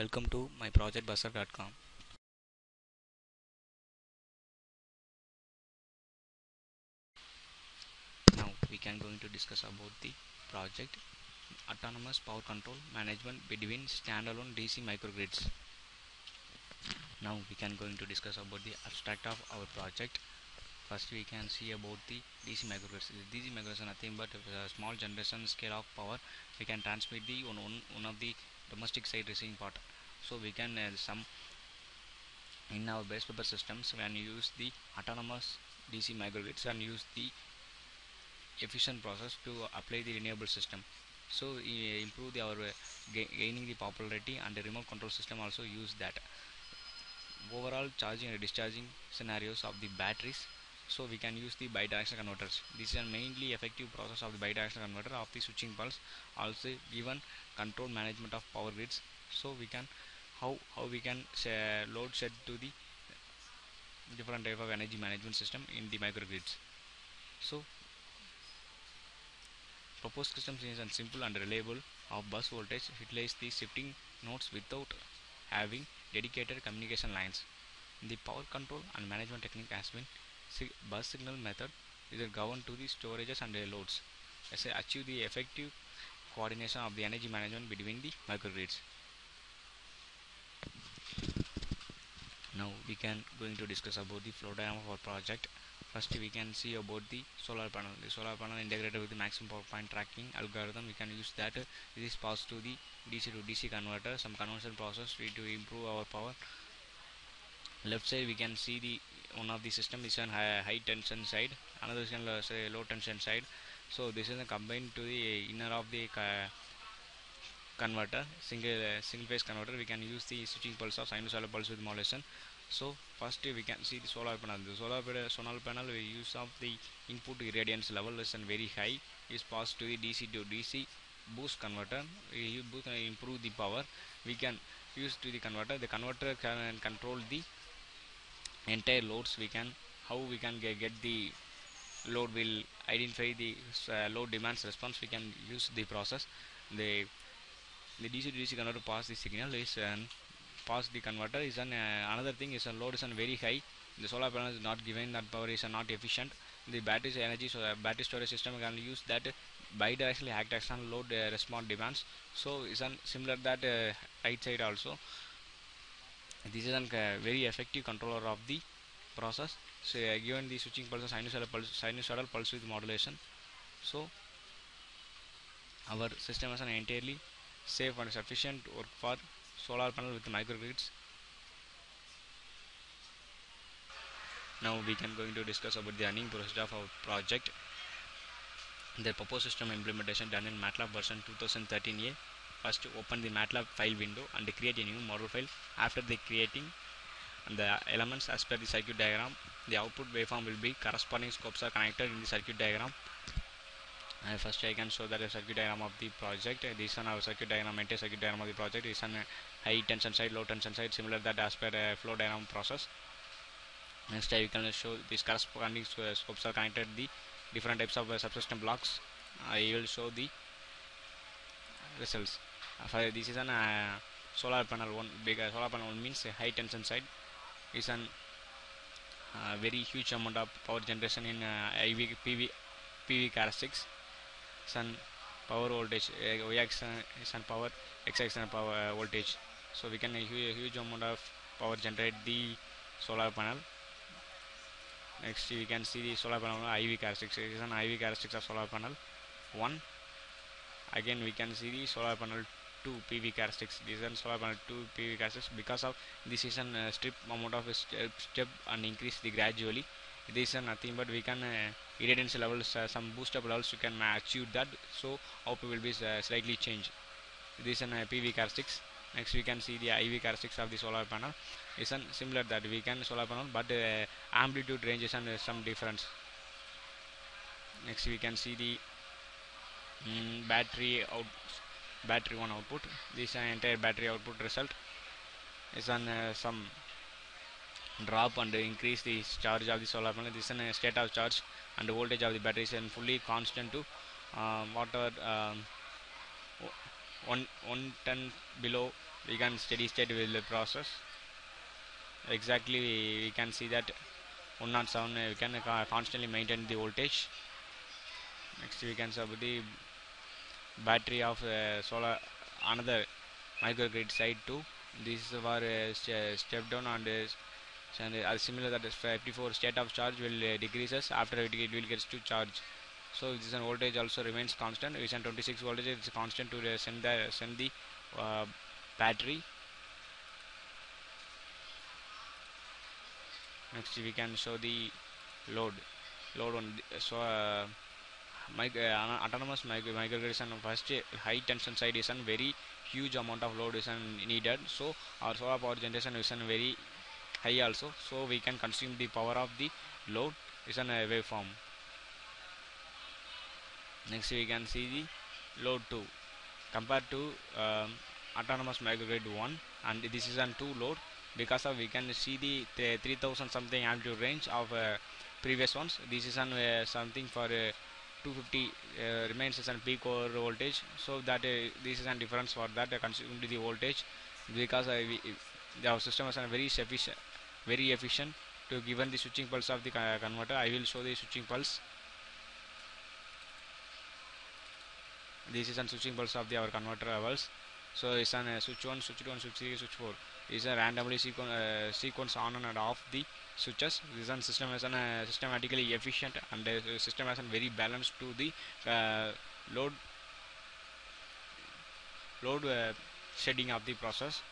Welcome to my project bazaar.com. Now we can going to discuss about the project autonomous power control management between standalone DC microgrids. Now we can going to discuss about the abstract of our project. First we can see about the DC. The DC microgrids are nothing but a small generation scale of power. We can transmit the on one, one of the domestic side receiving part. So we can uh, some in our base paper systems when you use the autonomous DC microgrids and use the efficient process to apply the renewable system so uh, improve the, our uh, ga gaining the popularity and the remote control system also use that overall charging and discharging scenarios of the batteries so we can use the bidirectional converters. This is a mainly effective process of the bidirectional converter of the switching pulse also given control management of power grids. So we can how how we can load set to the different type of energy management system in the microgrids. So proposed system is and simple and reliable of bus voltage. Utilize the shifting modes without having dedicated communication lines. The power control and management technique has been bus signal method is governed to the storages and loads. As achieve the effective coordination of the energy management between the microgrids. Now we can going to discuss about the flow diagram of our project. First we can see about the solar panel. The solar panel integrated with the maximum power point tracking algorithm. We can use that. This passed to the dc to dc converter. Some conversion process we to improve our power. Left side we can see the one of the system is on high, high tension side another is on low, say low tension side so this is combined to the inner of the converter single uh, single phase converter we can use the switching pulse of sinusoidal pulse with modulation so first we can see the solar panel the solar panel, solar panel we use of the input irradiance level is very high is passed to the dc to dc boost converter we boost uh, improve the power we can use to the converter the converter can control the entire loads we can how we can get, the load will identify the uh, load demands response we can use the process. The the DC to DC converter pass the signal is and pass the converter is an uh, another thing is a load is an very high. The solar panel is not giving that power is not efficient. The battery energy so uh, battery storage system can use that bidirectionally act as on load uh, response demands. So is an similar that right side also this is a uh, very effective controller of the process. So uh, given the switching pulse sinusoidal pulse sinusoidal pulse width modulation. So our system is an entirely safe and sufficient work for solar panel with microgrids. Now we can going to discuss about the running procedure of our project. The proposed system implementation done in MATLAB version 2013a first open the MATLAB file window and create a new model file. After the creating the elements as per the circuit diagram the output waveform will be corresponding scopes are connected in the circuit diagram. Uh, first I can show that the circuit diagram of the project. Uh, this is our circuit diagram entire circuit diagram of the project. Is on uh, high tension side low tension side similar that as per uh, flow diagram process. Next I can show these corresponding uh, scopes are connected the different types of uh, subsystem blocks. I will show the results this is an solar panel one big solar panel one means a high tension side. Is an very huge amount of power generation in IV PV PV characteristics. Sun power voltage uh, y axis is power x axis power uh, voltage. So we can a huge, huge amount of power generate the solar panel. Next we can see the solar panel IV characteristics. Is an IV characteristics of solar panel 1 again we can see the solar panel 2 PV characteristics this is solar panel 2 PV characteristics. Because of this is an uh, strip amount of step, step and increase the gradually this is nothing but we can uh, irradiance levels uh, some boost up levels you can achieve that. So output will be uh, slightly changed. This is an uh, PV characteristics. Next we can see the IV characteristics of the solar panel. Is an similar that we can solar panel but uh, amplitude ranges and uh, some difference. Next we can see the mm, battery out battery one output. This uh, entire battery output result is on some drop and increase the charge of the solar panel. This is a state of charge and the voltage of the battery is fully constant to um, whatever um, one one ton below we can steady state with the process. Exactly we, can see that 107 uh, we can uh, constantly maintain the voltage. Next we can see the battery of uh, solar another microgrid side too. This is our uh, step down and uh, and uh, similar that is 54 state of charge will uh, decreases after it, it will gets to charge. So this one voltage also remains constant. Is 26 voltage. Is constant to uh, send the send the uh, battery. Next we can show the load. Load on the, so uh, uh, autonomous micro microgrid is on first high tension side is a very huge amount of load is needed. So our solar power generation is very high also. So we can consume the power of the load is an uh, waveform. Next we can see the load 2 compared to um, autonomous microgrid 1 and this is an 2 load because of we can see the th 3000 something amplitude range of uh, previous ones. This is an uh, something for uh, 250 uh, remains as an peak over voltage. So that uh, this is a difference for that uh, consumed the voltage because uh, we, our system is a very efficient very efficient to given the switching pulse of the co- converter. I will show the switching pulse. This is a switching pulse of the our converter levels. So it's an uh, switch 1 switch 2 and switch 3 switch 4 is a randomly sequen uh, sequence on and off the switches. This one system is an uh, systematically efficient and uh, system has very balanced to the uh, load load uh, shedding of the process